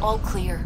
All clear.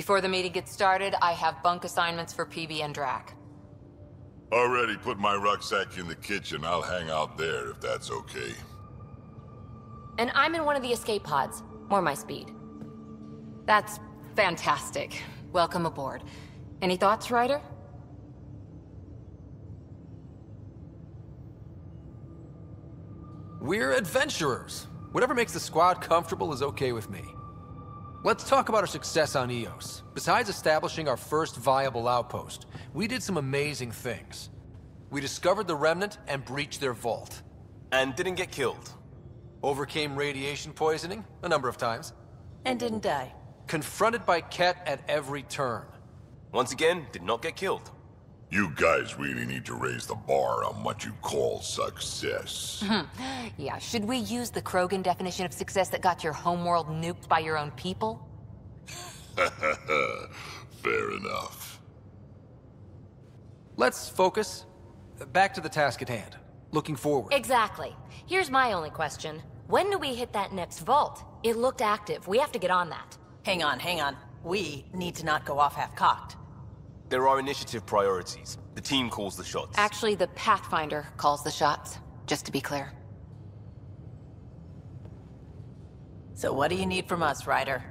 Before the meeting gets started, I have bunk assignments for PB and Drack. Already put my rucksack in the kitchen. I'll hang out there if that's okay. And I'm in one of the escape pods. More my speed. That's fantastic. Welcome aboard. Any thoughts, Ryder? We're adventurers. Whatever makes the squad comfortable is okay with me. Let's talk about our success on Eos. Besides establishing our first viable outpost, we did some amazing things. We discovered the Remnant and breached their vault. And didn't get killed. Overcame radiation poisoning a number of times. And didn't die. Confronted by Kett at every turn. Once again, did not get killed. You guys really need to raise the bar on what you call success. Hmm. Yeah, should we use the Krogan definition of success that got your homeworld nuked by your own people? Fair enough. Let's focus. Back to the task at hand. Looking forward. Exactly. Here's my only question. When do we hit that next vault? It looked active. We have to get on that. Hang on, hang on. We need to not go off half-cocked. There are initiative priorities. The team calls the shots. Actually, the Pathfinder calls the shots, just to be clear. So what do you need from us, Ryder?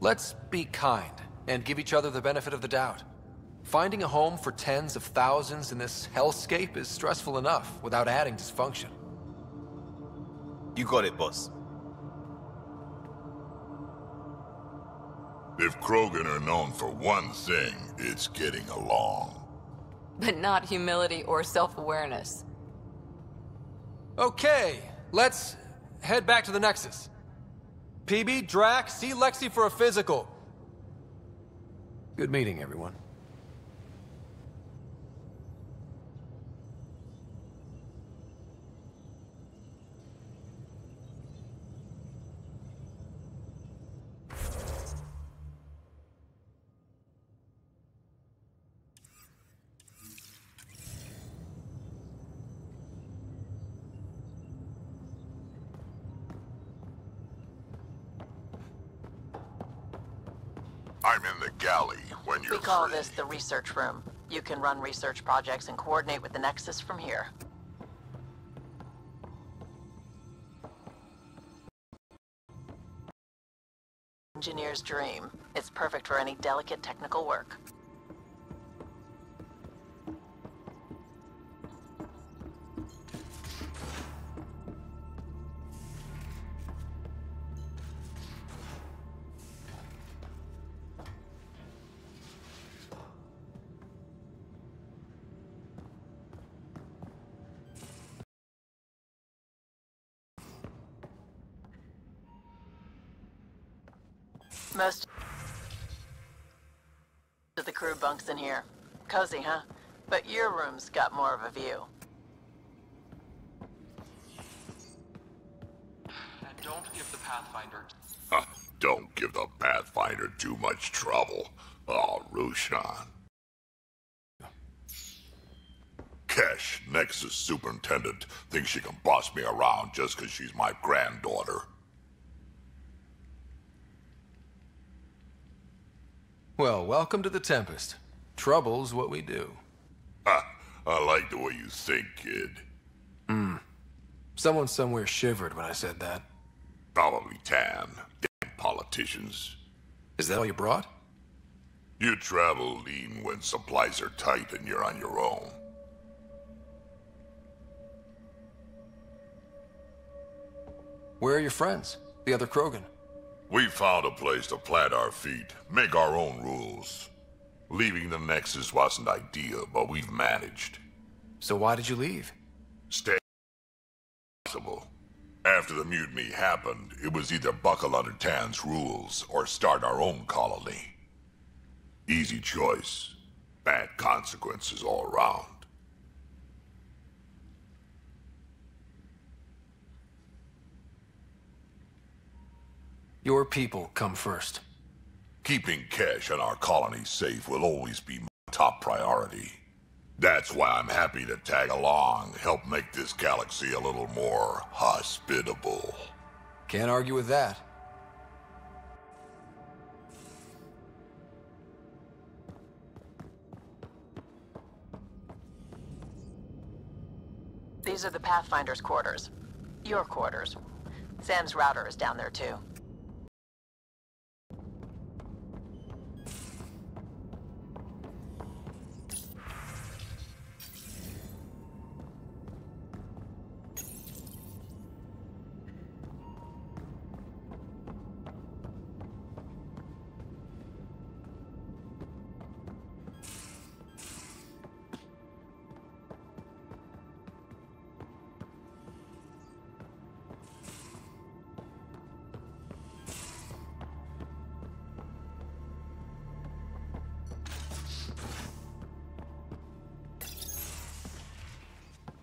Let's be kind and give each other the benefit of the doubt. Finding a home for tens of thousands in this hellscape is stressful enough without adding dysfunction. You got it, boss. If Krogan are known for one thing, it's getting along. But not humility or self-awareness. Okay, let's head back to the Nexus. PB, Drack, see Lexi for a physical. Good meeting, everyone. When you're We call free. this the research room. You can run research projects and coordinate with the Nexus from here. Engineer's dream. It's perfect for any delicate technical work. The crew bunks in here. Cozy, huh? But your room's got more of a view. And don't give the Pathfinder Huh, Don't give the Pathfinder too much trouble. Oh, Rushan. Kesh, Nexus Superintendent, thinks she can boss me around just 'cause she's my granddaughter. Well, welcome to the Tempest. Trouble's what we do. Ha, I like the way you think, kid. Hmm. Someone somewhere shivered when I said that. Probably Tann. Damn politicians. Is that all you brought? You travel lean when supplies are tight and you're on your own. Where are your friends? The other Krogan? We found a place to plant our feet, make our own rules. Leaving the Nexus wasn't ideal, but we've managed. So why did you leave? Stay possible. After the mutiny happened, it was either buckle under Tann's rules or start our own colony. Easy choice. Bad consequences all around. Your people come first. Keeping Kesh and our colony safe will always be my top priority. That's why I'm happy to tag along, help make this galaxy a little more hospitable. Can't argue with that. These are the Pathfinder's quarters. Your quarters. Sam's router is down there too.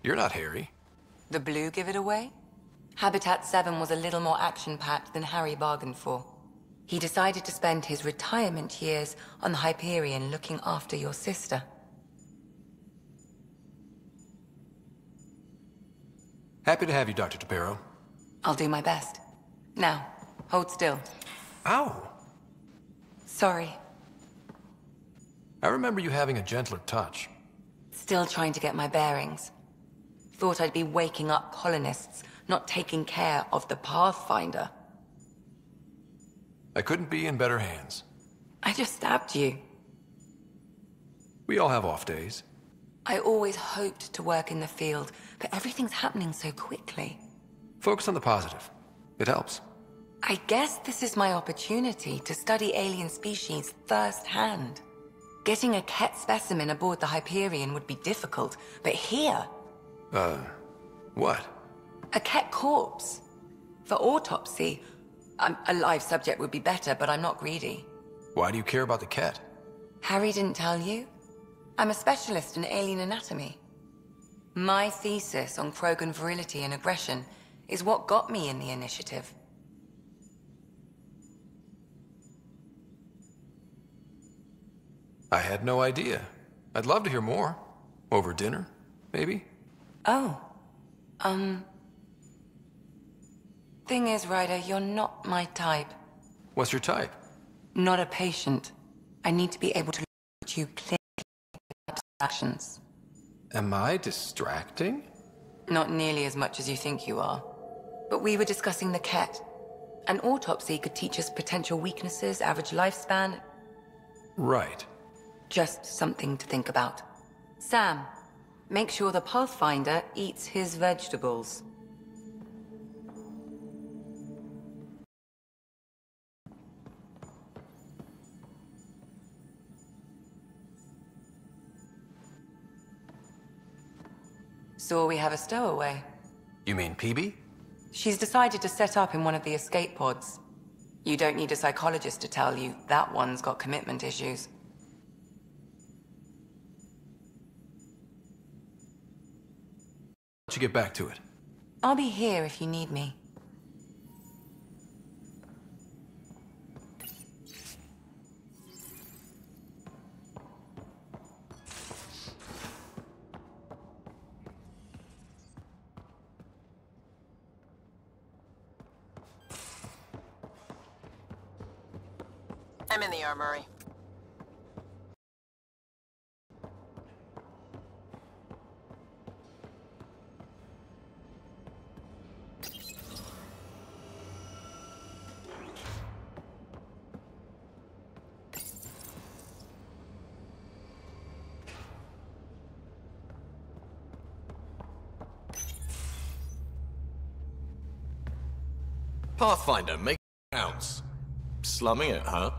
You're not Harry. The blue give it away? Habitat 7 was a little more action-packed than Harry bargained for. He decided to spend his retirement years on the Hyperion looking after your sister. Happy to have you, Dr. T'Perro. I'll do my best. Now, hold still. Ow! Sorry. I remember you having a gentler touch. Still trying to get my bearings. Thought I'd be waking up colonists, not taking care of the Pathfinder. I couldn't be in better hands. I just stabbed you. We all have off days. I always hoped to work in the field, but everything's happening so quickly. Focus on the positive. It helps. I guess this is my opportunity to study alien species firsthand. Getting a Kett specimen aboard the Hyperion would be difficult, but here, Uh, what? a Kett corpse. For autopsy, um, a live subject would be better, but I'm not greedy. Why do you care about the cat? Harry didn't tell you? I'm a specialist in alien anatomy. My thesis on Krogan virility and aggression is what got me in the initiative. I had no idea. I'd love to hear more. Over dinner, maybe? Oh. Um. Thing is, Ryder, you're not my type. What's your type? Not a patient. I need to be able to look at you clinically without distractions. Am I distracting? Not nearly as much as you think you are. But we were discussing the Kett. An autopsy could teach us potential weaknesses, average lifespan, Right. just something to think about. Sam, make sure the Pathfinder eats his vegetables. So we have a stowaway. You mean PB? She's decided to set up in one of the escape pods. You don't need a psychologist to tell you that one's got commitment issues. Let you get back to it. I'll be here if you need me. I'm in the armory. Pathfinder, make counts. Slumming it, huh?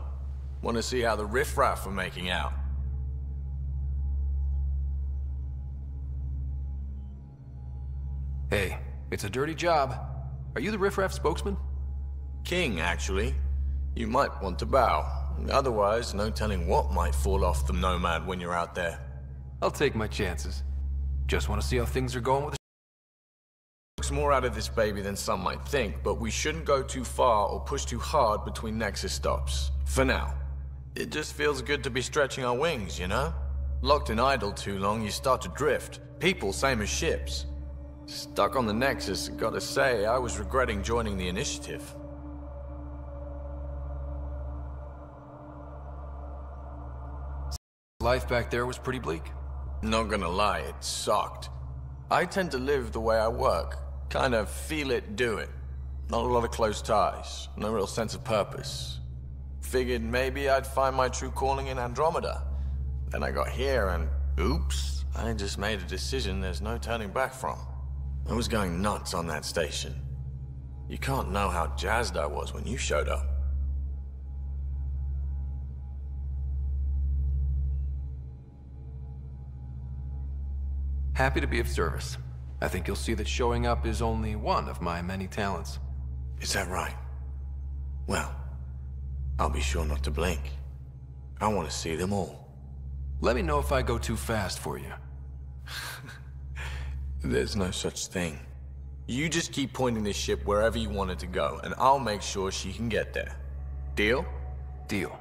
Want to see how the riffraff are making out? Hey, it's a dirty job. Are you the riffraff spokesman? King, actually. You might want to bow. Otherwise, no telling what might fall off the Nomad when you're out there. I'll take my chances. Just want to see how things are going with the Looks more out of this baby than some might think, but we shouldn't go too far or push too hard between Nexus stops. For now. It just feels good to be stretching our wings, you know? Locked in idle too long, you start to drift. People, same as ships. Stuck on the Nexus, gotta say, I was regretting joining the Initiative. life back there was pretty bleak. Not gonna lie, it sucked. I tend to live the way I work. Kind of feel it, do it. Not a lot of close ties, no real sense of purpose. Figured maybe I'd find my true calling in Andromeda. Then I got here and oops, I just made a decision there's no turning back from. I was going nuts on that station. You can't know how jazzed I was when you showed up. Happy to be of service. I think you'll see that showing up is only one of my many talents. Is that right? Well, I'll be sure not to blink. I want to see them all. Let me know if I go too fast for you. There's no such thing. You just keep pointing this ship wherever you want it to go, and I'll make sure she can get there. Deal? Deal.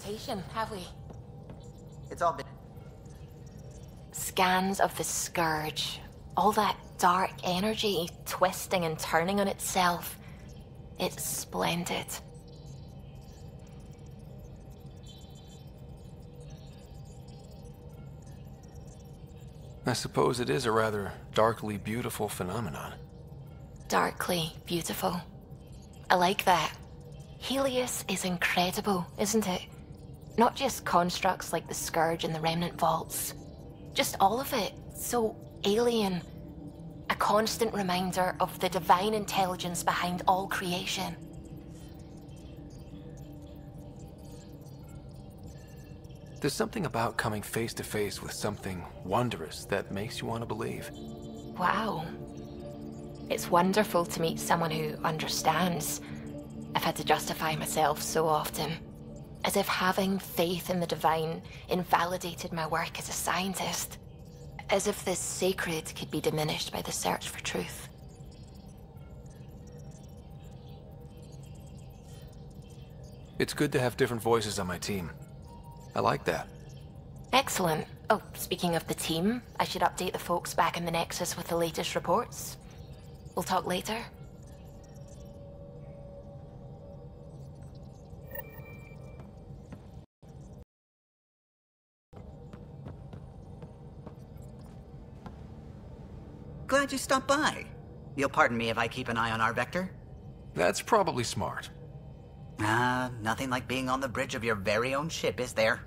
Orientation, have we? It's all been. Scans of the Scourge. All that dark energy twisting and turning on itself. It's splendid. I suppose it is a rather darkly beautiful phenomenon. Darkly beautiful. I like that. Heleus is incredible, isn't it? Not just constructs like the Scourge and the Remnant Vaults. Just all of it. So alien. A constant reminder of the divine intelligence behind all creation. There's something about coming face to face with something wondrous that makes you want to believe. Wow. It's wonderful to meet someone who understands. I've had to justify myself so often. As if having faith in the divine invalidated my work as a scientist. As if this sacred could be diminished by the search for truth. It's good to have different voices on my team. I like that. Excellent. Oh, speaking of the team, I should update the folks back in the Nexus with the latest reports. We'll talk later. Glad you stopped by. You'll pardon me if I keep an eye on our vector? That's probably smart. Ah, nothing like being on the bridge of your very own ship, is there?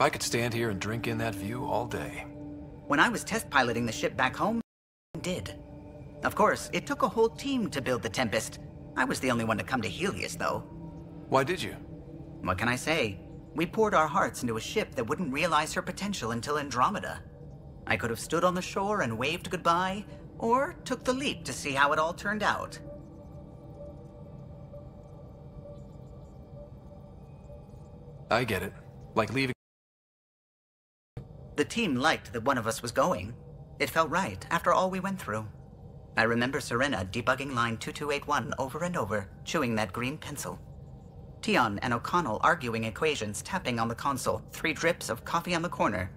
I could stand here and drink in that view all day. When I was test piloting the ship back home, I did. Of course, it took a whole team to build the Tempest. I was the only one to come to Heleus, though. Why did you? What can I say? We poured our hearts into a ship that wouldn't realize her potential until Andromeda. I could have stood on the shore and waved goodbye, or took the leap to see how it all turned out. I get it. Like leaving. The team liked that one of us was going. It felt right after all we went through. I remember Serena debugging line 2281 over and over, chewing that green pencil. Tion and O'Connell arguing equations, tapping on the console, three drips of coffee on the corner.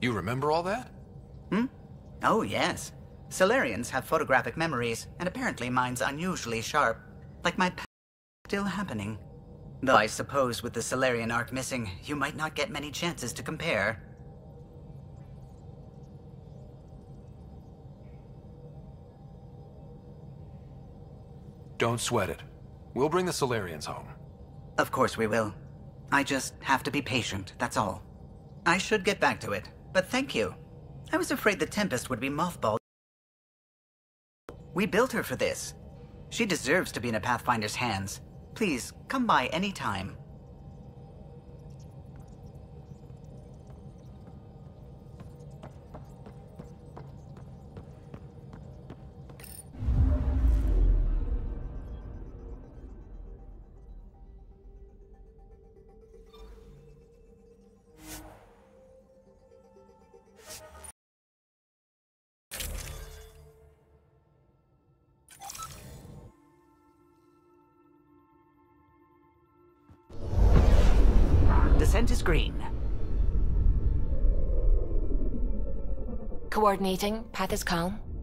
You remember all that? Hmm? Oh, yes. Salarians have photographic memories, and apparently mine's unusually sharp. Like my past still happening. Though I suppose with the Salarian ark missing, you might not get many chances to compare. Don't sweat it. We'll bring the Salarians home. Of course we will. I just have to be patient, that's all. I should get back to it, but thank you. I was afraid the Tempest would be mothballed. We built her for this. She deserves to be in a Pathfinder's hands. Please, come by any time. Coordinating. Path is calm.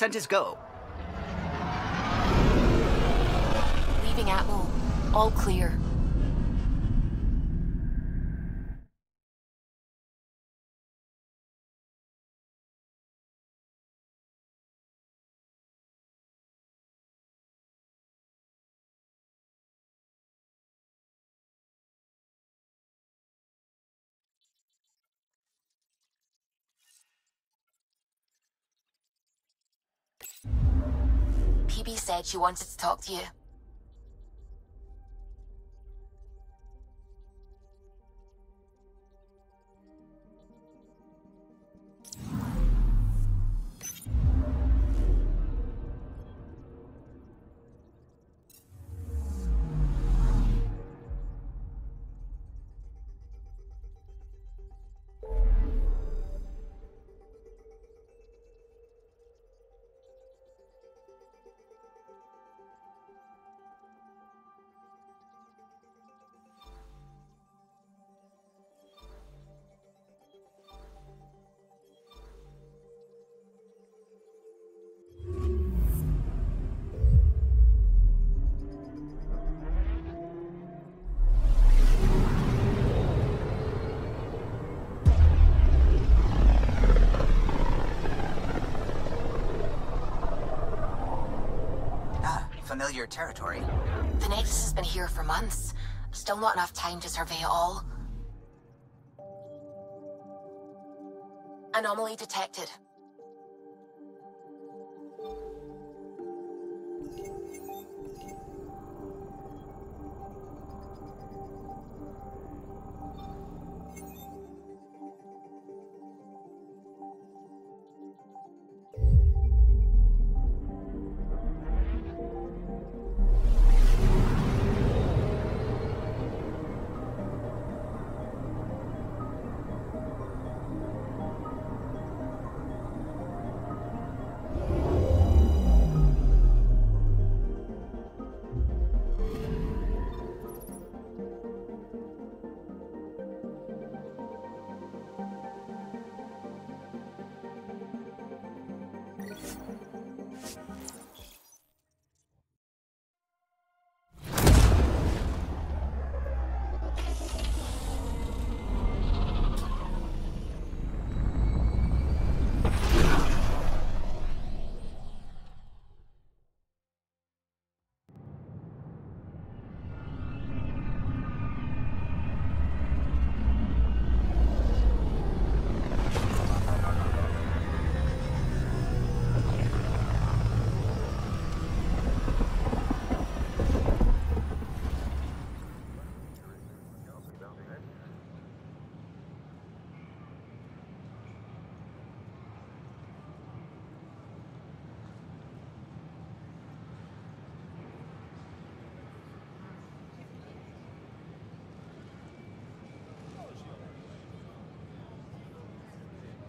Ascent is go. Leaving Atmo. All clear. Said she wanted to talk to you. Familiar territory. The Nexus has been here for months. Still not enough time to survey all. Anomaly detected.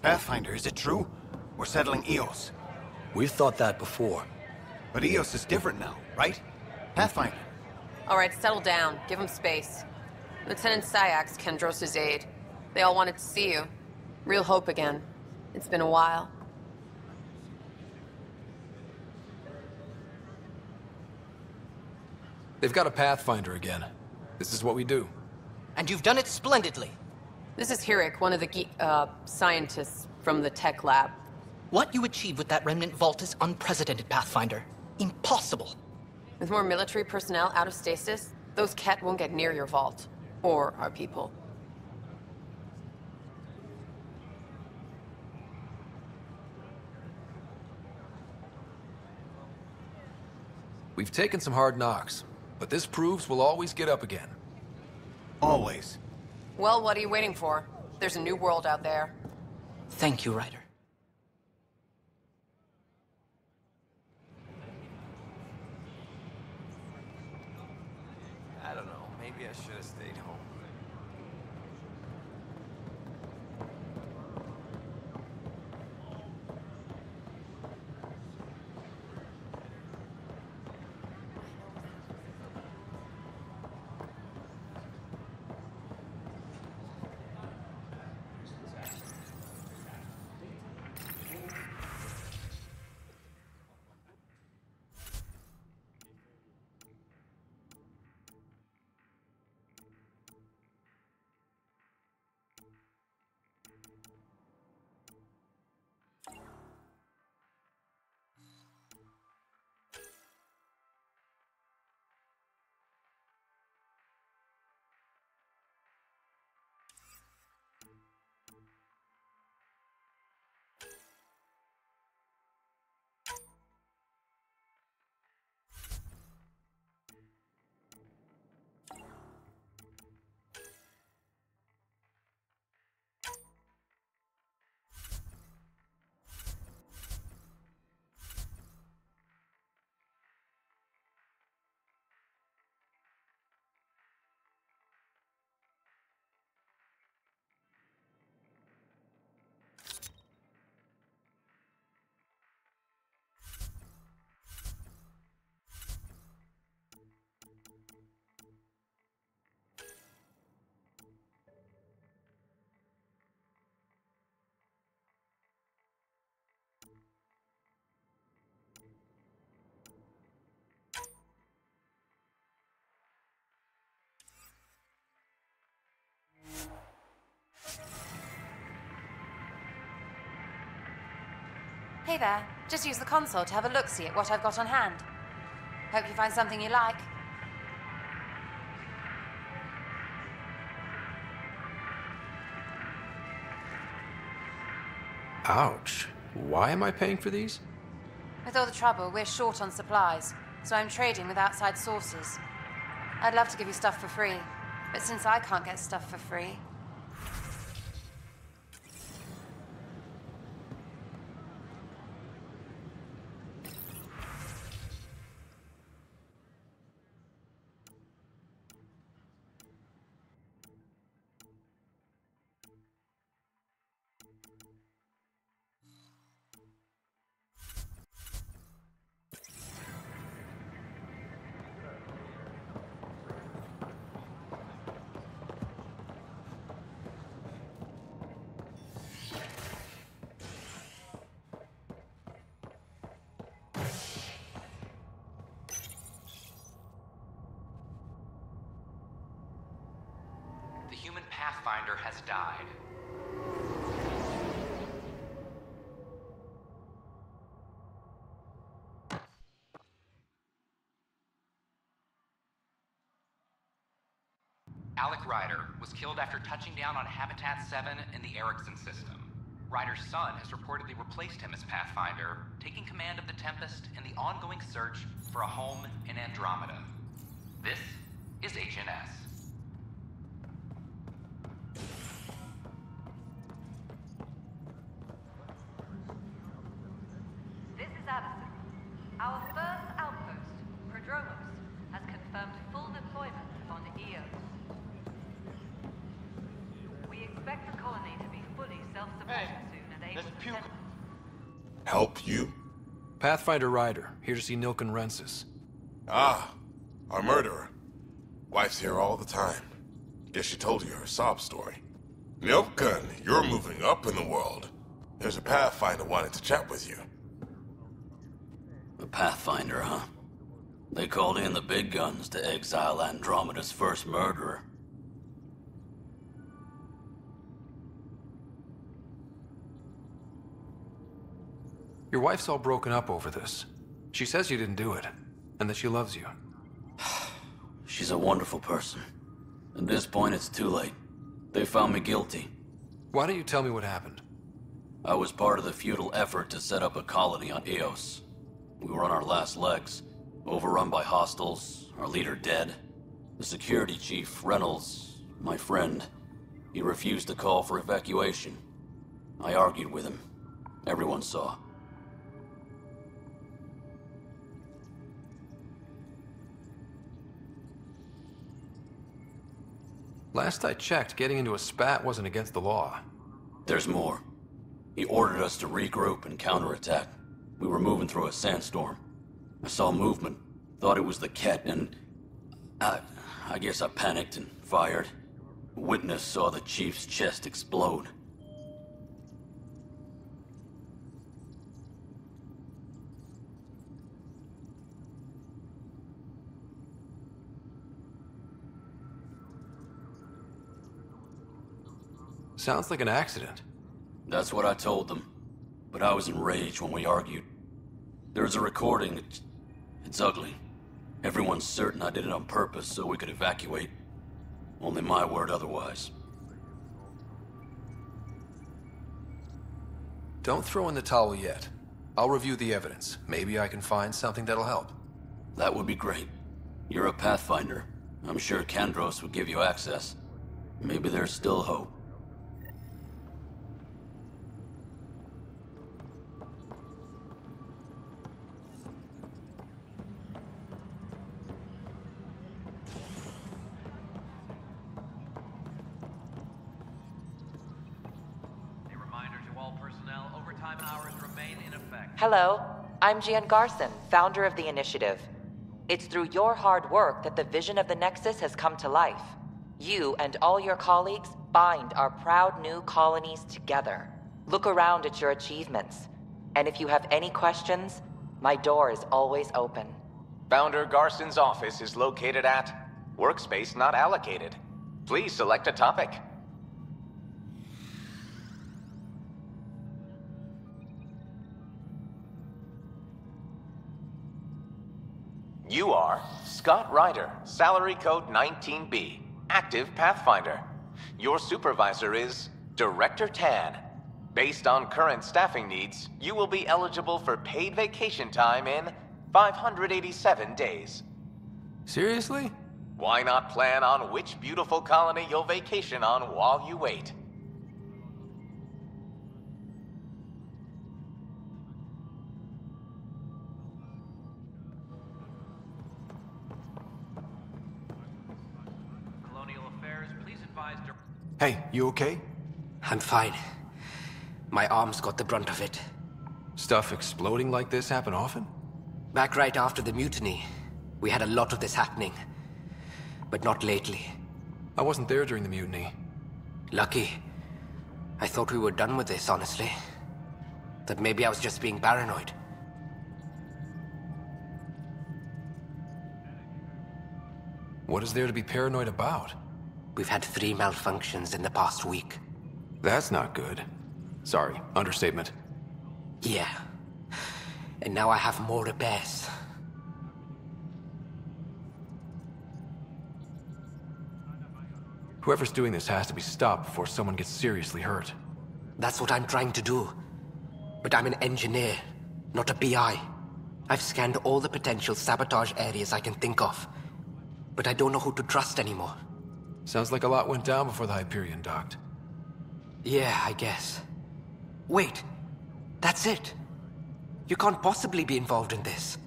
Pathfinder, is it true? We're settling Eos. We've thought that before. But Eos is different now, right? Pathfinder. All right, settle down. Give him space. Lieutenant Sayax, Kandros' aide. They all wanted to see you. Real hope again. It's been a while. They've got a Pathfinder again. This is what we do. And you've done it splendidly. This is Hirik, one of the ge- uh, scientists from the tech lab. What you achieved with that remnant vault is unprecedented, Pathfinder. Impossible. With more military personnel out of stasis, those Kett won't get near your vault. Or our people. We've taken some hard knocks, but this proves we'll always get up again. Always. Well, what are you waiting for? There's a new world out there. Thank you, Ryder. I don't know. Maybe I should have stayed Hey there. Just use the console to have a look-see at what I've got on hand. Hope you find something you like. Ouch. Why am I paying for these? With all the trouble, we're short on supplies, so I'm trading with outside sources. I'd love to give you stuff for free, but since I can't get stuff for free, Ryder was killed after touching down on Habitat 7 in the Erickson system. Ryder's son has reportedly replaced him as Pathfinder, taking command of the Tempest in the ongoing search for a home in Andromeda. This is HNS. Pathfinder Ryder, here to see Nilken Rensis. Ah, our murderer. Wife's here all the time. Guess she told you her sob story. Nilken, you're moving up in the world. There's a Pathfinder wanting to chat with you. A Pathfinder, huh? They called in the big guns to exile Andromeda's first murderer. Your wife's all broken up over this. She says you didn't do it, and that she loves you. She's a wonderful person. At this point, it's too late. They found me guilty. Why don't you tell me what happened? I was part of the futile effort to set up a colony on Eos. We were on our last legs, overrun by hostiles, our leader dead. The security chief, Reynolds, my friend, he refused to call for evacuation. I argued with him. Everyone saw. Last I checked, getting into a spat wasn't against the law. There's more. He ordered us to regroup and counterattack. We were moving through a sandstorm. I saw movement, thought it was the Kett, and... I, I guess I panicked and fired. witness saw the chief's chest explode. Sounds like an accident. That's what I told them. But I was enraged when we argued. There's a recording. It's, it's ugly. Everyone's certain I did it on purpose so we could evacuate. Only my word otherwise. Don't throw in the towel yet. I'll review the evidence. Maybe I can find something that'll help. That would be great. You're a Pathfinder. I'm sure Kandros would give you access. Maybe there's still hope. Hello, I'm Jien Garson, founder of the Initiative. It's through your hard work that the vision of the Nexus has come to life. You and all your colleagues bind our proud new colonies together. Look around at your achievements. And if you have any questions, my door is always open. Founder Garson's office is located at Workspace Not Allocated. Please select a topic. Scott Ryder, salary code 19B, active Pathfinder. Your supervisor is Director Tann. Based on current staffing needs, you will be eligible for paid vacation time in 587 days. Seriously? Why not plan on which beautiful colony you'll vacation on while you wait? Hey, you okay? I'm fine. My arms got the brunt of it. Stuff exploding like this happen often? Back right after the mutiny, we had a lot of this happening. But not lately. I wasn't there during the mutiny. Lucky. I thought we were done with this, honestly. That maybe I was just being paranoid. What is there to be paranoid about? We've had three malfunctions in the past week. That's not good. Sorry, understatement. Yeah. And now I have more repairs. Whoever's doing this has to be stopped before someone gets seriously hurt. That's what I'm trying to do. But I'm an engineer, not a BI. I've scanned all the potential sabotage areas I can think of. But I don't know who to trust anymore. Sounds like a lot went down before the Hyperion docked. Yeah, I guess. Wait. That's it. You can't possibly be involved in this.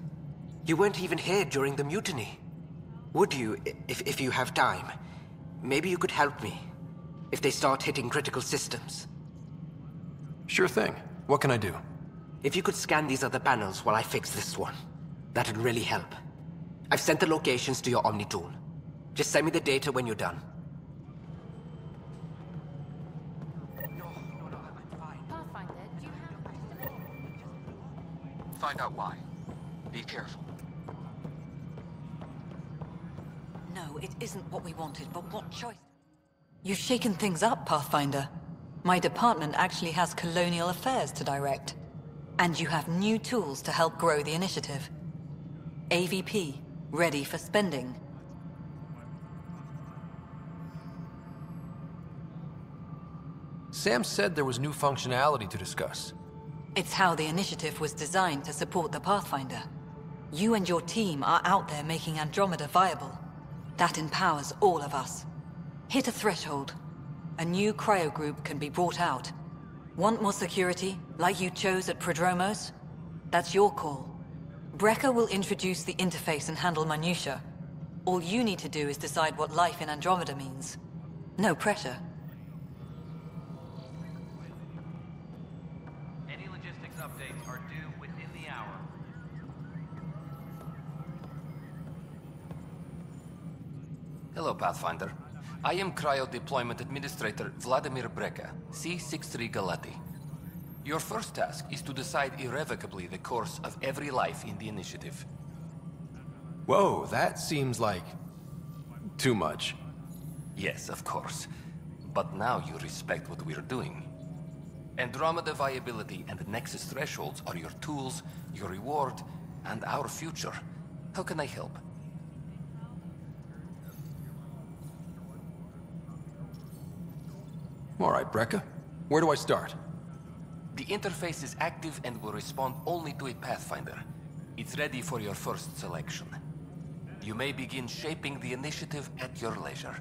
You weren't even here during the mutiny. Would you, if, if you have time? Maybe you could help me. If they start hitting critical systems. Sure thing. What can I do? If you could scan these other panels while I fix this one, that'd really help. I've sent the locations to your Omni tool. Just send me the data when you're done. Find out why. Be careful. No, it isn't what we wanted, but what choice? You've shaken things up, Pathfinder. My department actually has colonial affairs to direct. And you have new tools to help grow the initiative. AVP, ready for spending. Sam said there was new functionality to discuss. It's how the initiative was designed to support the Pathfinder. You and your team are out there making Andromeda viable. That empowers all of us. Hit a threshold. A new cryo group can be brought out. Want more security, like you chose at Prodromos? That's your call. Brecker will introduce the interface and handle minutia. All you need to do is decide what life in Andromeda means. No pressure. Logistics updates are due within the hour. Hello, Pathfinder. I am Cryo Deployment Administrator Vladimir Breka, C-63 Galati. Your first task is to decide irrevocably the course of every life in the initiative. Whoa, that seems like... too much. Yes, of course. But now you respect what we're doing. Andromeda viability and Nexus thresholds are your tools, your reward, and our future. How can I help? All right, Brekka. Where do I start? The interface is active and will respond only to a Pathfinder. It's ready for your first selection. You may begin shaping the initiative at your leisure.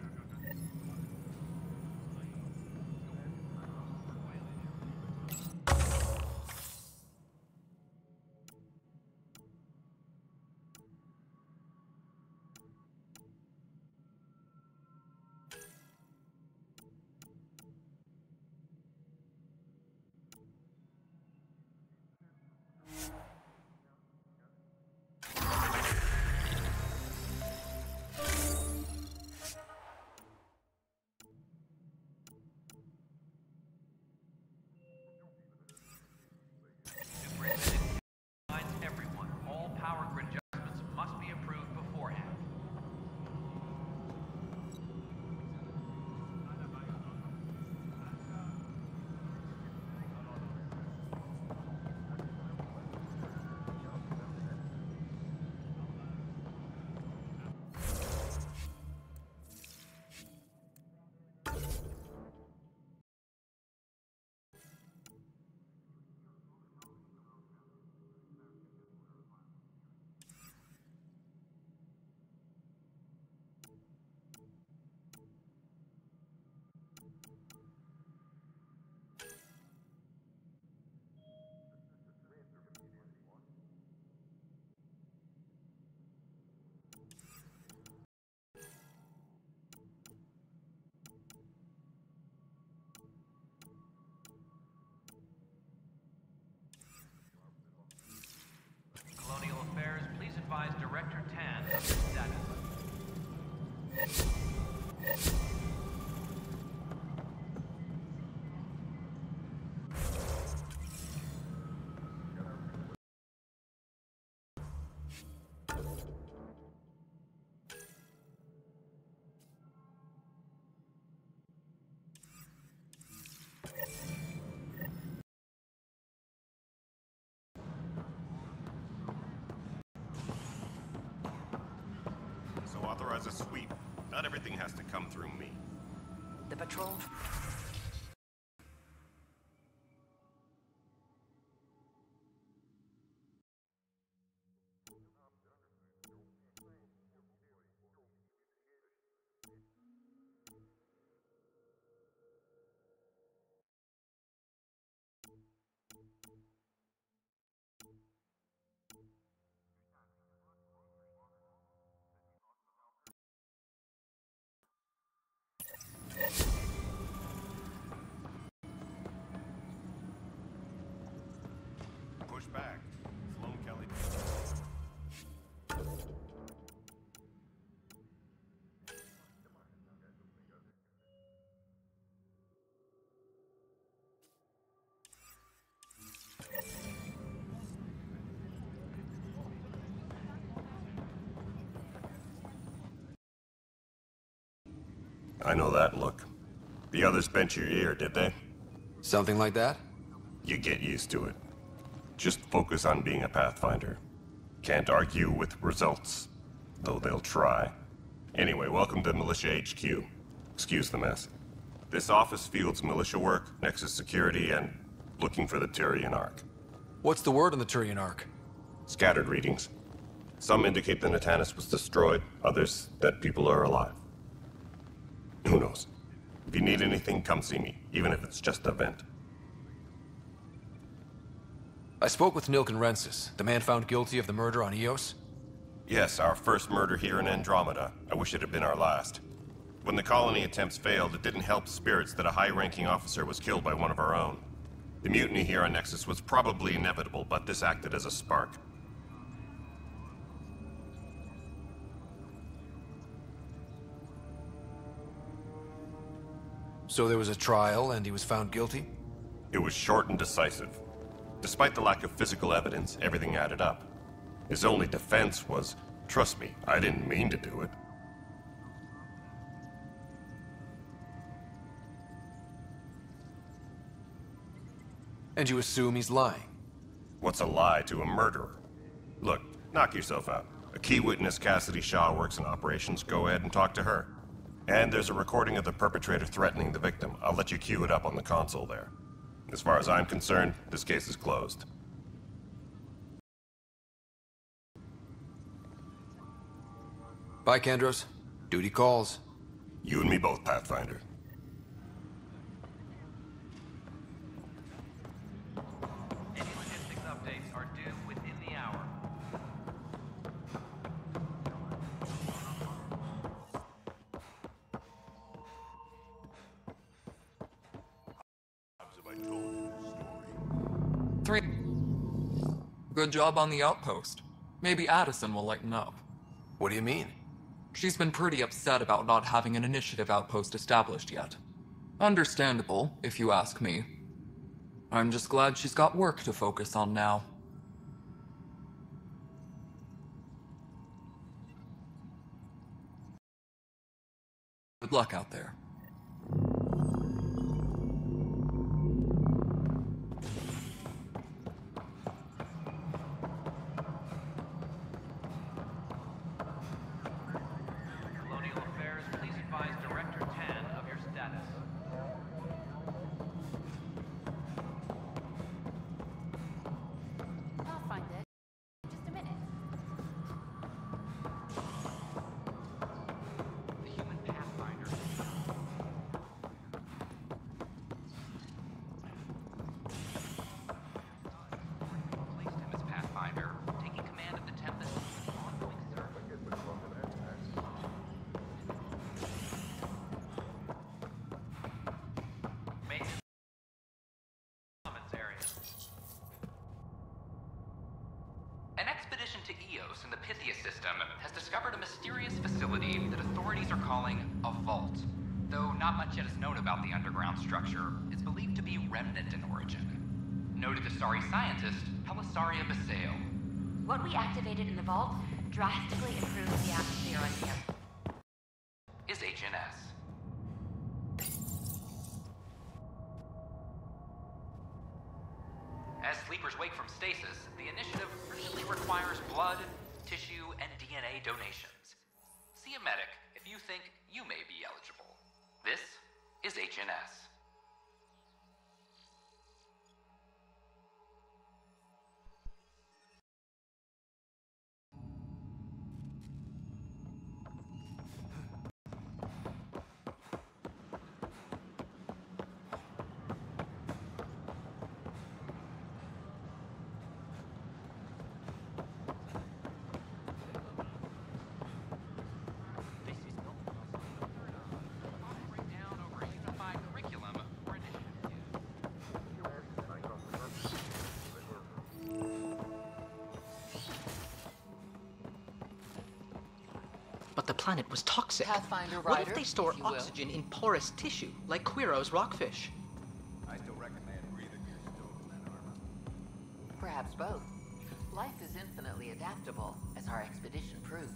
Advise Director Tann authorize a sweep. Not everything has to come through me. The patrol I know that look. The others bent your ear, did they? Something like that? You get used to it. Just focus on being a Pathfinder. Can't argue with results, though they'll try. Anyway, welcome to Militia HQ. Excuse the mess. This office fields militia work, Nexus security, and looking for the Turian Ark. What's the word on the Turian Ark? Scattered readings. Some indicate the Natanus was destroyed, others that people are alive. Who knows? If you need anything, come see me, even if it's just a vent. I spoke with Nilken Rensus, the man found guilty of the murder on Eos. Yes, our first murder here in Andromeda. I wish it had been our last. When the colony attempts failed, it didn't help spirits that a high-ranking officer was killed by one of our own. The mutiny here on Nexus was probably inevitable, but this acted as a spark. So there was a trial, and he was found guilty? It was short and decisive. Despite the lack of physical evidence, everything added up. His only defense was, trust me, I didn't mean to do it. And you assume he's lying? What's a lie to a murderer? Look, knock yourself out. A key witness, Cassidy Shaw, works in operations. Go ahead and talk to her. And there's a recording of the perpetrator threatening the victim. I'll let you cue it up on the console there. As far as I'm concerned, this case is closed. Bye, Kandros. Duty calls. You and me both, Pathfinder. Good job on the outpost. Maybe Addison will lighten up. What do you mean? She's been pretty upset about not having an initiative outpost established yet. Understandable, if you ask me. I'm just glad she's got work to focus on now. Good luck out there. Remnant in origin. Noted Asari scientist Pelessaria B'Sayle. What we activated in the vault drastically improves the atmosphere on here. is HNS. As sleepers wake from stasis, the initiative thought the planet was toxic. Pathfinder Ryder, what if they store if oxygen will. in porous tissue, like Quiro's rockfish? I still recommend breathing your stove in armor. Perhaps both. Life is infinitely adaptable, as our expedition proves.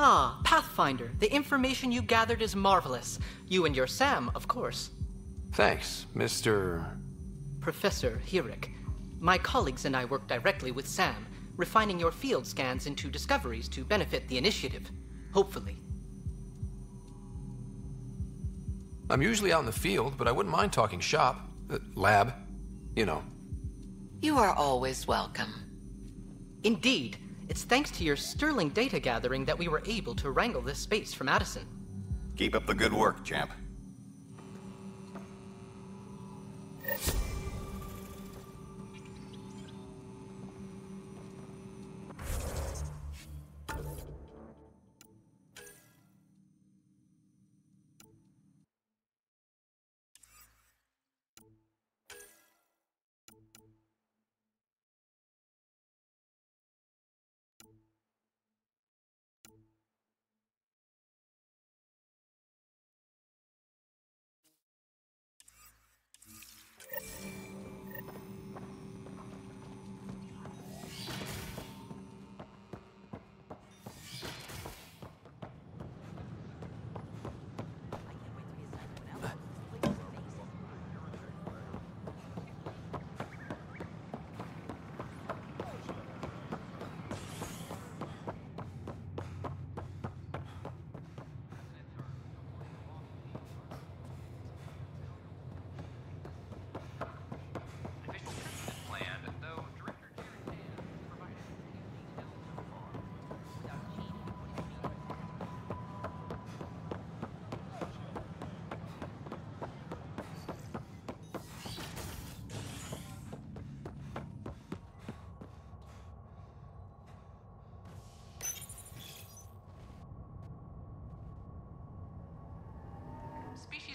Ah, Pathfinder, the information you gathered is marvelous. You and your Sam, of course. Thanks, Mr. Professor Hirik. My colleagues and I work directly with Sam, refining your field scans into discoveries to benefit the initiative. Hopefully. I'm usually out in the field, but I wouldn't mind talking shop. Uh, lab. You know. You are always welcome. Indeed. It's thanks to your sterling data gathering that we were able to wrangle this space from Addison. Keep up the good work, champ.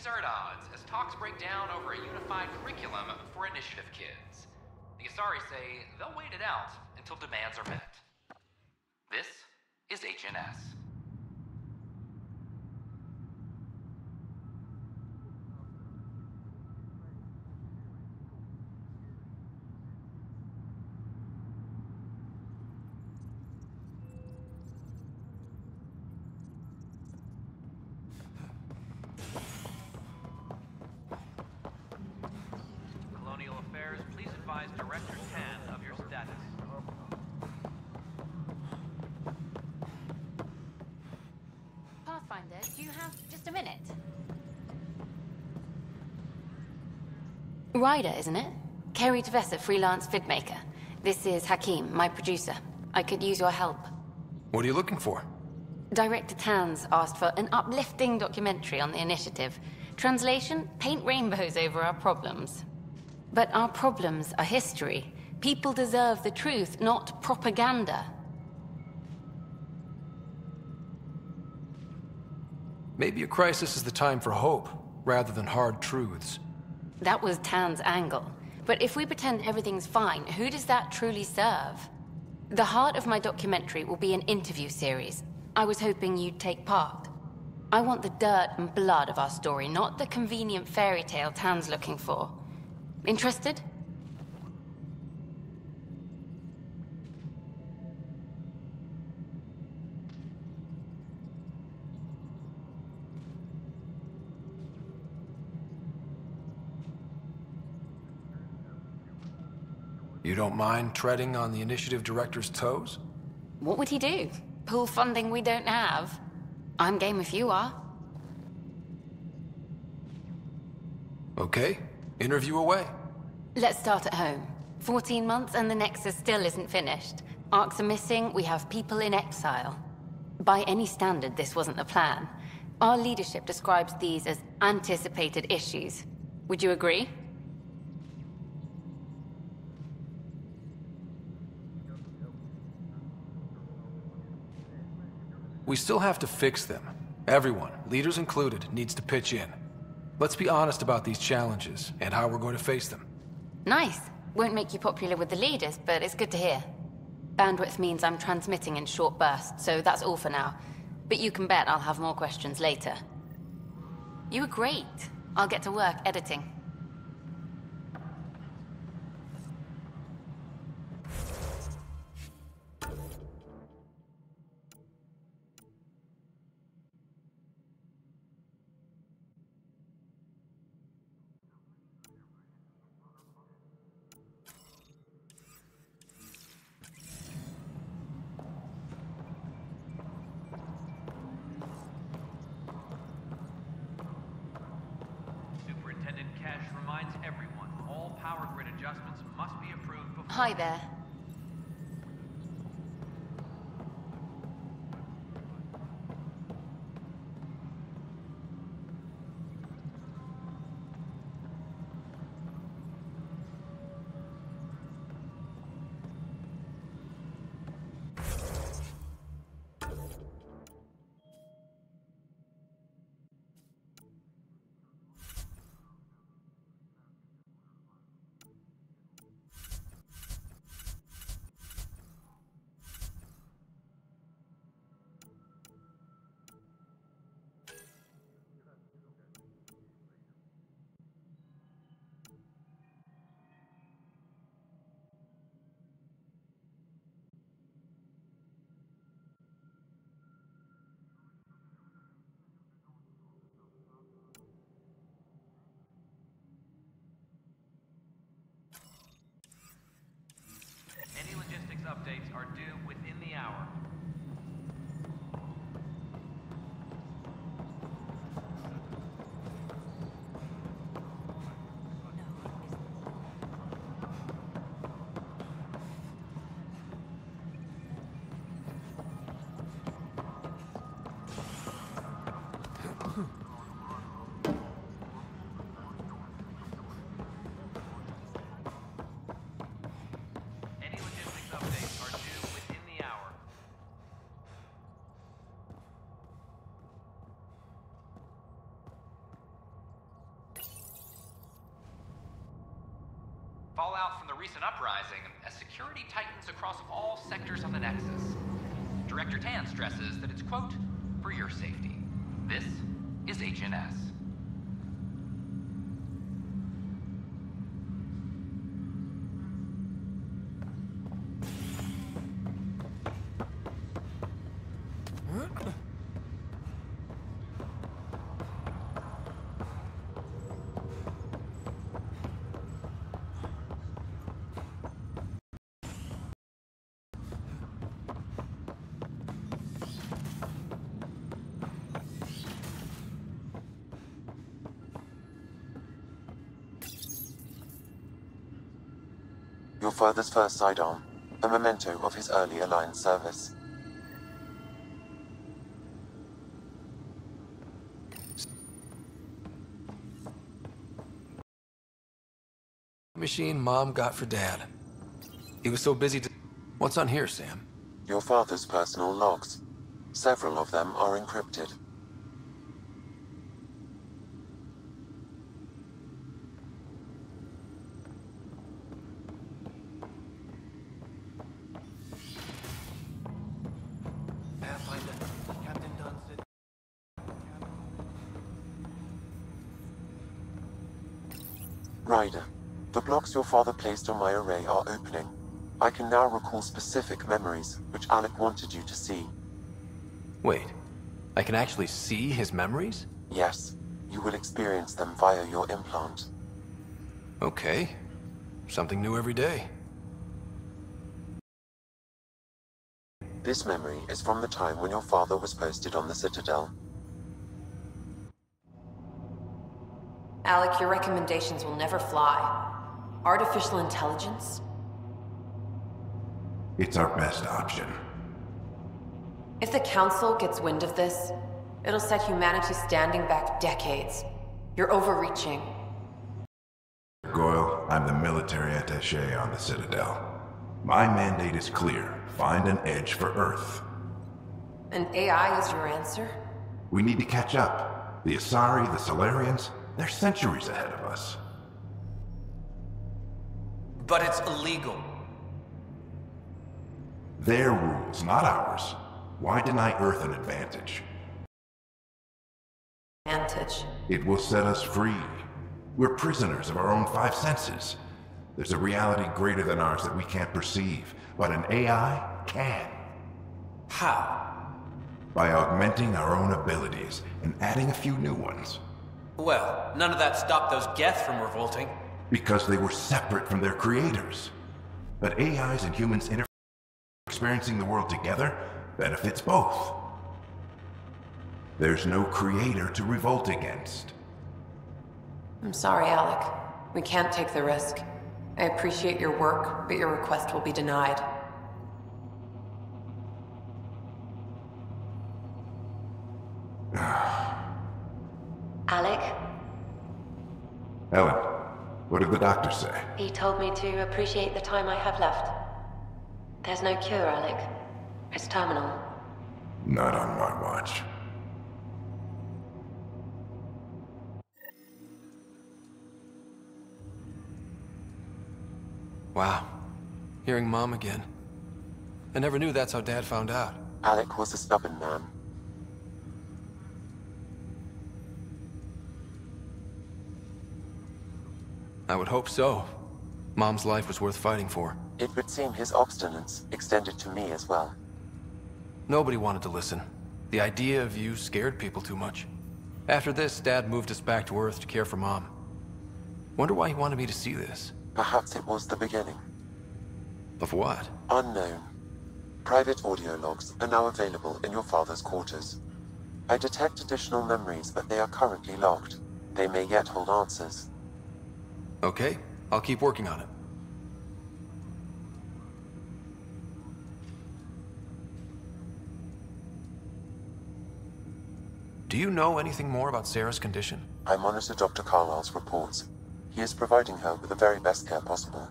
Species are at odds as talks break down over a unified curriculum for initiative kids. The Asari say they'll wait it out until demands are met. Ryder, isn't it? Keri T'Vessa, freelance vidmaker. This is Hakim, my producer. I could use your help. What are you looking for? Director Tann's asked for an uplifting documentary on the initiative. Translation paint rainbows over our problems. But our problems are history. People deserve the truth, not propaganda. Maybe a crisis is the time for hope, rather than hard truths. That was Tann's angle. But if we pretend everything's fine, who does that truly serve? The heart of my documentary will be an interview series. I was hoping you'd take part. I want the dirt and blood of our story, not the convenient fairy tale Tann's looking for. Interested? You don't mind treading on the initiative director's toes? What would he do? Pool funding we don't have? I'm game if you are. Okay, interview away. Let's start at home. 14 months and the Nexus still isn't finished. Arks are missing, we have people in exile. By any standard, this wasn't the plan. Our leadership describes these as anticipated issues. Would you agree? We still have to fix them. Everyone, leaders included, needs to pitch in. Let's be honest about these challenges and how we're going to face them. Nice. Won't make you popular with the leaders, but it's good to hear. Bandwidth means I'm transmitting in short bursts, so that's all for now. But you can bet I'll have more questions later. You were great. I'll get to work editing. Hi there. Logistics updates are due within the hour. Fallout from the recent uprising as security tightens across all sectors of the Nexus. Director Tann stresses that it's, quote, for your safety. This is HNS. Your father's first sidearm, a memento of his early Alliance service. Machine Mom got for Dad. He was so busy to... What's on here, Sam? Your father's personal logs. Several of them are encrypted. The blocks your father placed on my array are opening. I can now recall specific memories, which Alec wanted you to see. Wait, I can actually see his memories? Yes, you will experience them via your implant. Okay. Something new every day. This memory is from the time when your father was posted on the Citadel. Alec, your recommendations will never fly. Artificial intelligence? It's our best option. If the Council gets wind of this, it'll set humanity standing back decades. You're overreaching. Goyle, I'm the military attaché on the Citadel. My mandate is clear. Find an edge for Earth. And AI is your answer? We need to catch up. The Asari, the Salarians, they're centuries ahead of us. But it's illegal. Their rules, not ours. Why deny Earth an advantage? Advantage. It will set us free. We're prisoners of our own five senses. There's a reality greater than ours that we can't perceive, but an AI can. How? By augmenting our own abilities and adding a few new ones. Well, none of that stopped those Geth from revolting. Because they were separate from their creators. But AIs and humans inter experiencing the world together benefits both. There's no creator to revolt against. I'm sorry, Alec. We can't take the risk. I appreciate your work, but your request will be denied. Alec, Ellen, what did the doctor say? he told me to appreciate the time I have left. There's no cure, Alec. It's terminal. Not on my watch. Wow. Hearing Mom again. I never knew that's how Dad found out. Alec was a stubborn man. I would hope so. Mom's life was worth fighting for. It would seem his obstinance extended to me as well. Nobody wanted to listen. The idea of you scared people too much. After this, Dad moved us back to Earth to care for Mom. Wonder why he wanted me to see this. Perhaps it was the beginning. Of what? Unknown. Private audio logs are now available in your father's quarters. I detect additional memories, but they are currently locked. They may yet hold answers. Okay, I'll keep working on it. Do you know anything more about Sarah's condition? I monitor Dr. Carlyle's reports. He is providing her with the very best care possible.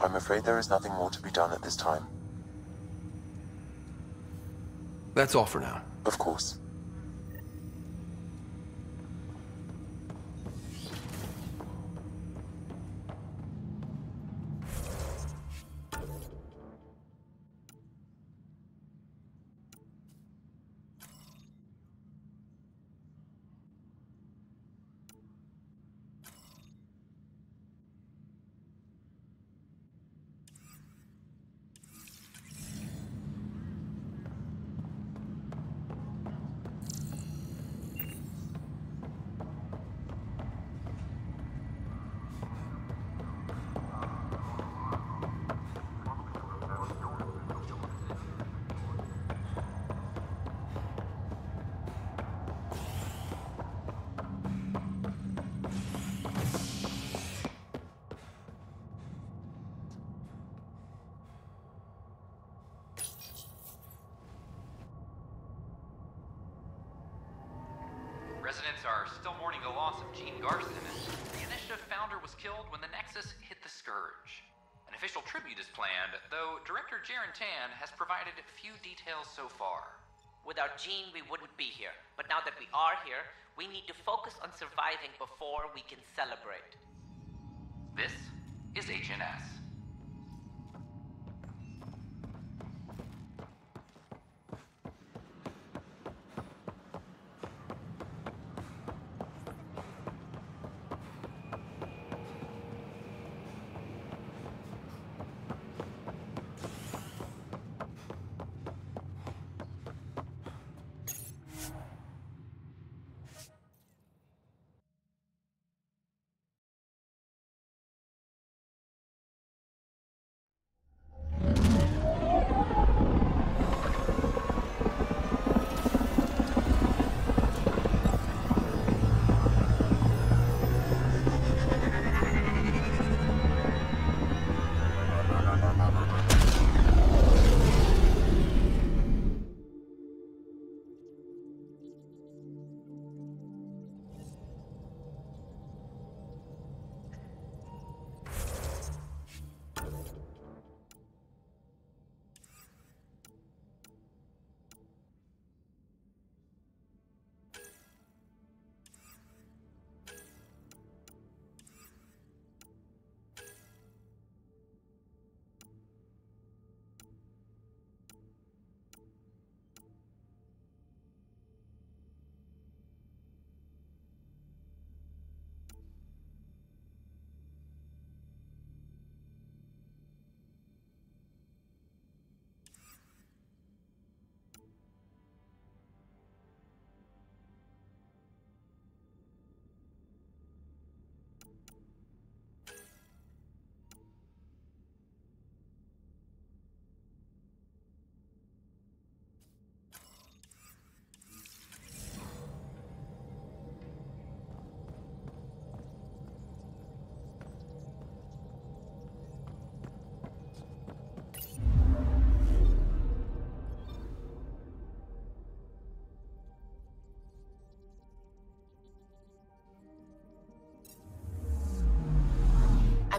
I'm afraid there is nothing more to be done at this time. That's all for now. Of course. Gene, we wouldn't be here. But now that we are here, we need to focus on surviving before we can celebrate.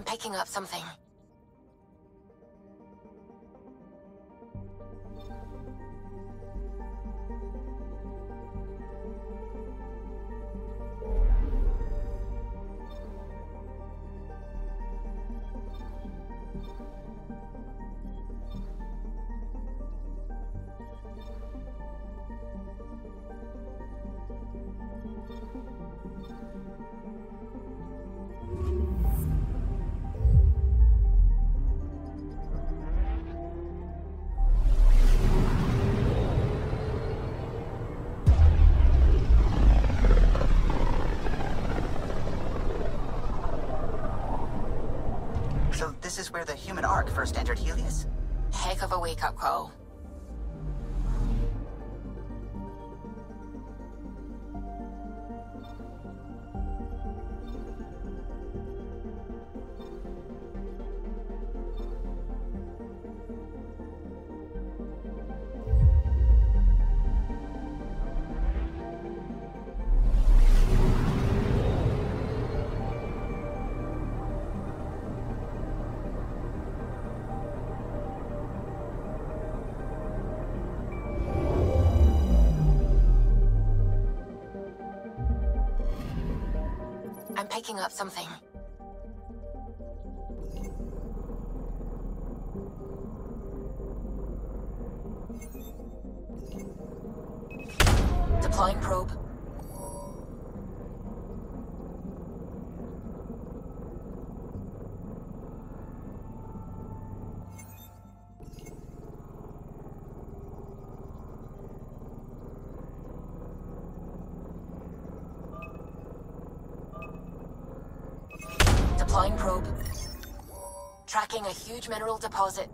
Picking up something. First entered Heleus? Heck of a wake-up call. Picking up something. Tracking a huge mineral deposit.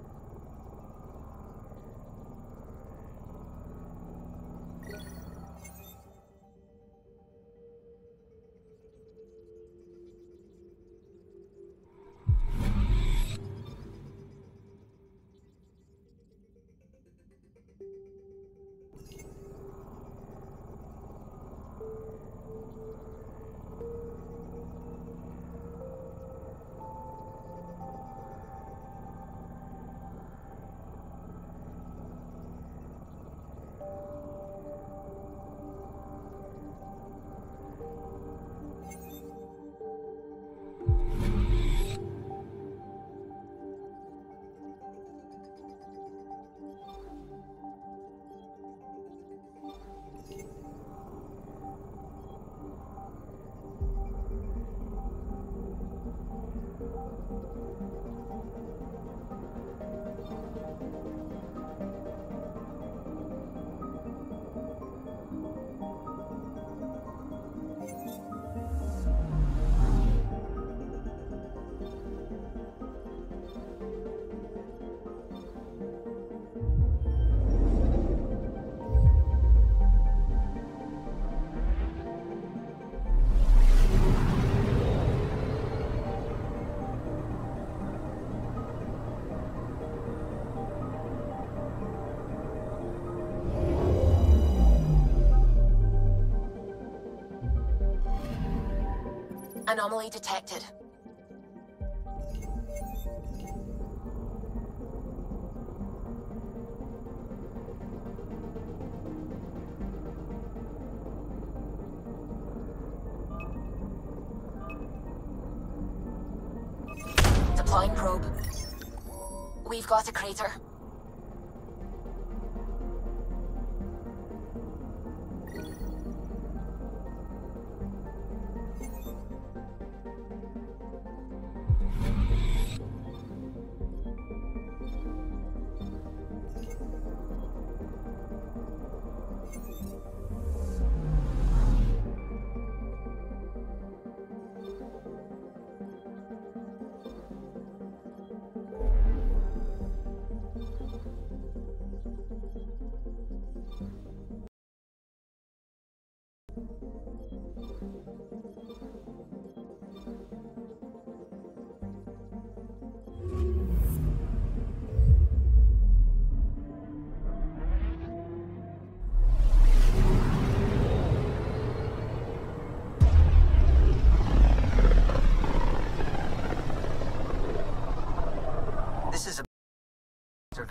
Anomaly detected. Deploying probe. We've got a crater.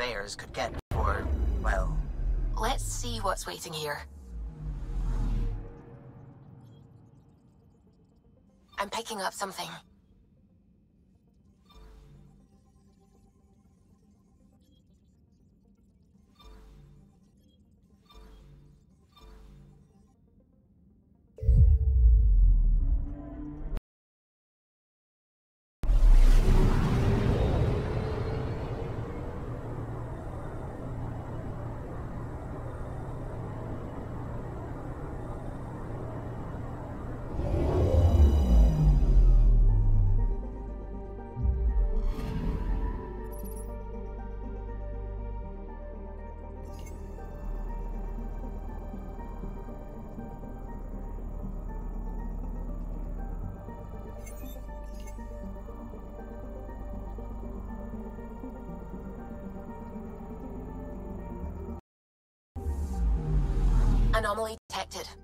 Surveyors could get for, well... Let's see what's waiting here. I'm picking up something. Anomaly detected.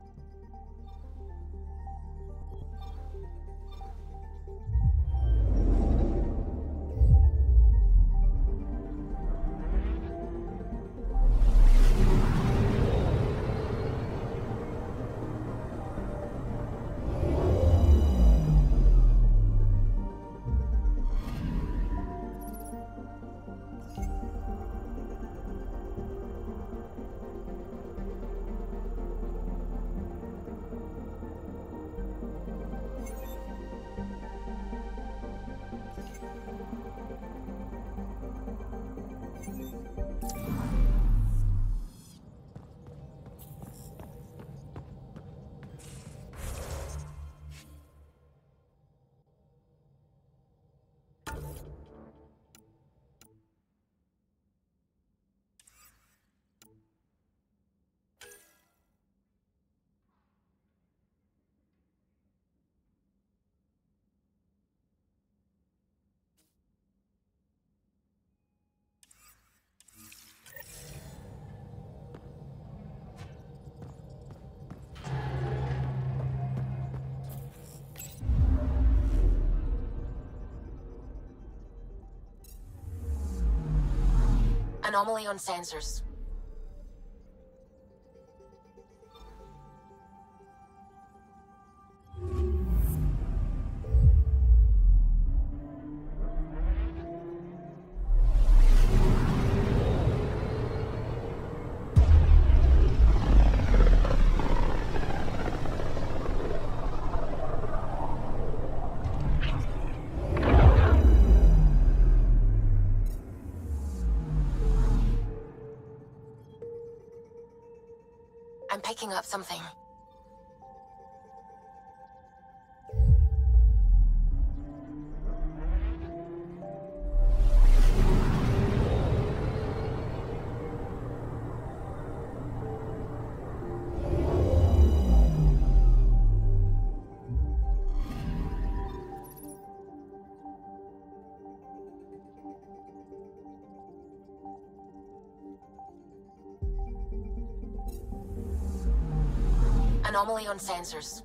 Anomaly on sensors. Picking up something. Anomaly on sensors.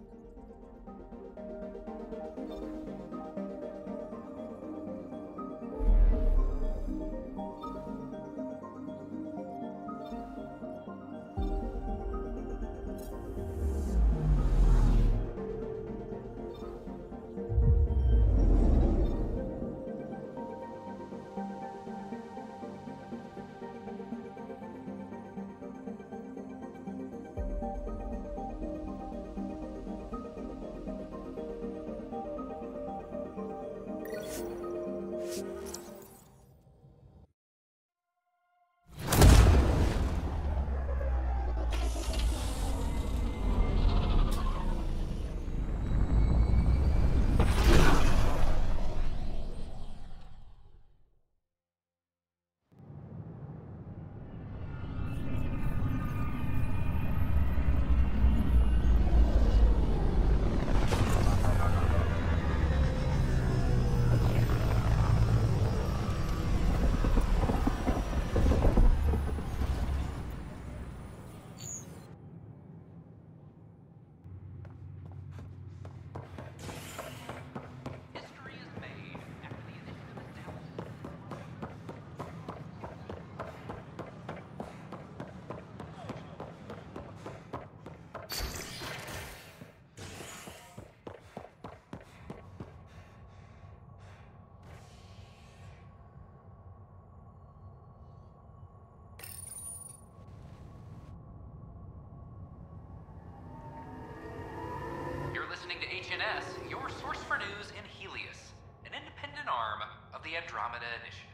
Listening to HNS, your source for news in Heleus, an independent arm of the Andromeda Initiative.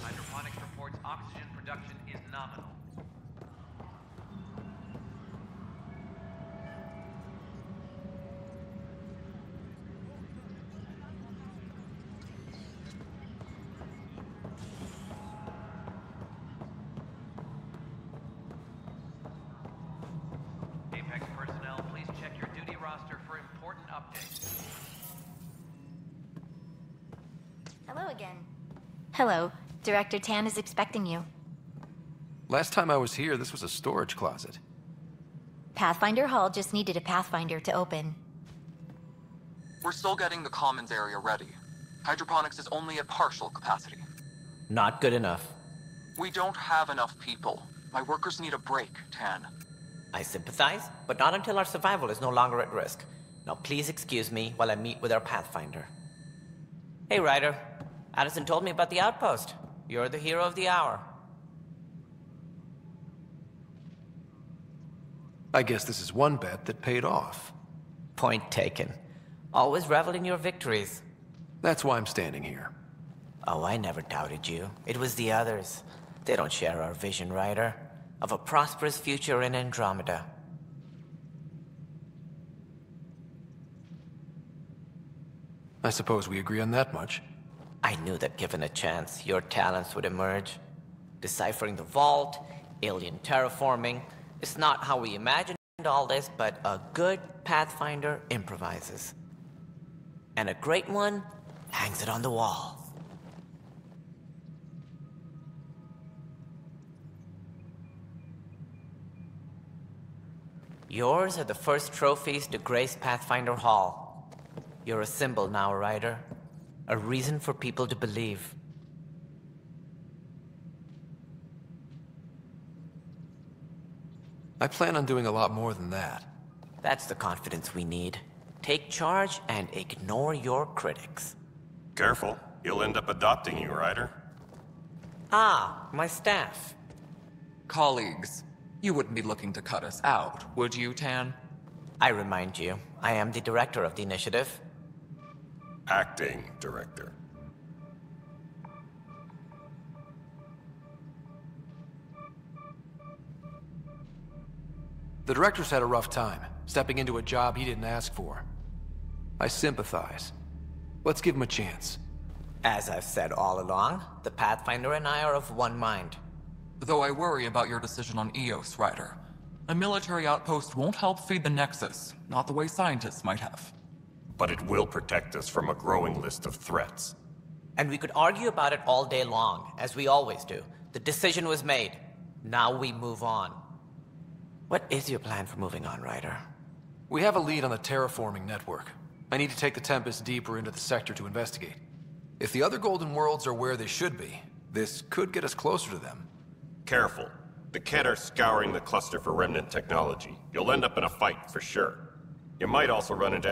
Hydroponics reports oxygen production is nominal. Apex personnel, please check your duty roster for important updates. Hello again. Hello. Director Tann is expecting you. Last time I was here, this was a storage closet. Pathfinder Hall just needed a Pathfinder to open. We're still getting the commons area ready. Hydroponics is only at partial capacity. Not good enough. We don't have enough people. My workers need a break, Tann. I sympathize, but not until our survival is no longer at risk. Now please excuse me while I meet with our Pathfinder. Hey, Ryder. Addison told me about the outpost. You're the hero of the hour. I guess this is one bet that paid off. Point taken. Always revel in your victories. That's why I'm standing here. Oh, I never doubted you. It was the others. They don't share our vision, Ryder. Of a prosperous future in Andromeda. I suppose we agree on that much. I knew that given a chance, your talents would emerge. Deciphering the vault, alien terraforming. It's not how we imagined all this, but a good Pathfinder improvises. And a great one hangs it on the wall. Yours are the first trophies to grace Pathfinder Hall. You're a symbol now, Ryder. A reason for people to believe. I plan on doing a lot more than that. That's the confidence we need. Take charge and ignore your critics. Careful, he'll end up adopting you, Ryder. Ah, my staff. Colleagues, you wouldn't be looking to cut us out, would you, Tann? I remind you, I am the director of the initiative. Acting director. The director's had a rough time, stepping into a job he didn't ask for. I sympathize. Let's give him a chance. As I've said all along, the Pathfinder and I are of one mind. Though I worry about your decision on Eos, Ryder. A military outpost won't help feed the Nexus, not the way scientists might have. But it will protect us from a growing list of threats. And we could argue about it all day long, as we always do. The decision was made. Now we move on. What is your plan for moving on, Ryder? We have a lead on the terraforming network. I need to take the Tempest deeper into the sector to investigate. If the other Golden Worlds are where they should be, this could get us closer to them. Careful. The Kett are scouring the cluster for remnant technology. You'll end up in a fight for sure. You might also run into